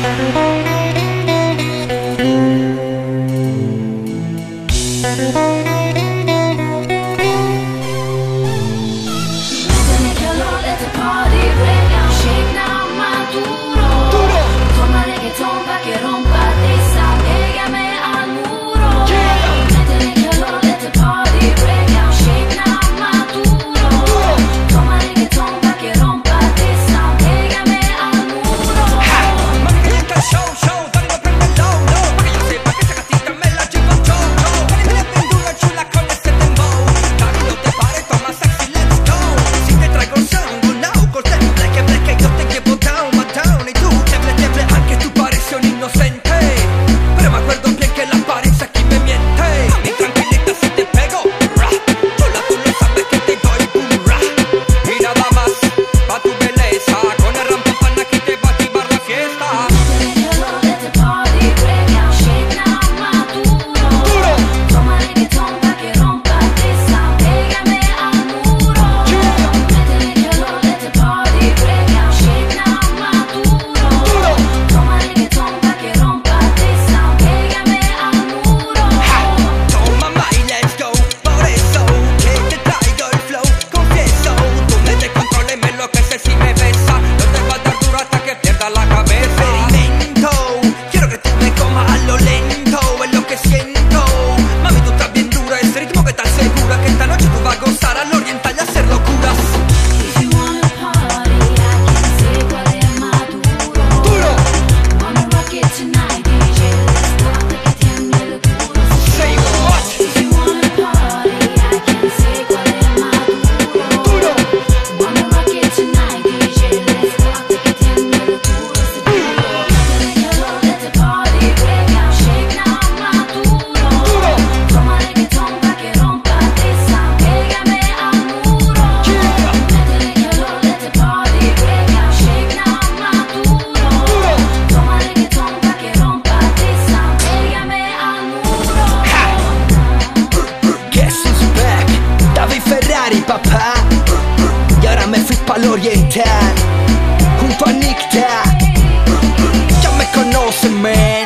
Thank you. Jura que esta noche oriental junto a Nick Ya me conocen, man